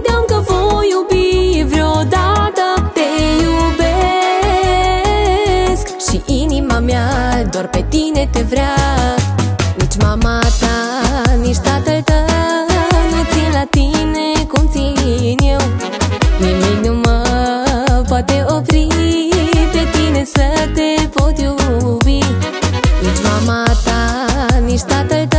credeam că voi iubi vreodată. Te iubesc și inima mea doar pe tine te vrea. Nici mama ta, nici tatăl tău Nu țin la tine cum țin eu. Nimic nu mă poate opri Pe tine să te pot iubi. Nici mama ta, nici tatăl tău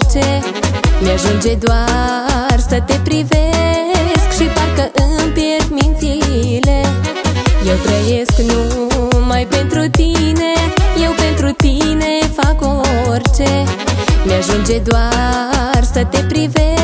orice Mi-ajunge doar să te privesc Și parcă îmi pierd mințile. Eu trăiesc numai pentru tine Eu pentru tine fac orice. Mi-ajunge doar să te privesc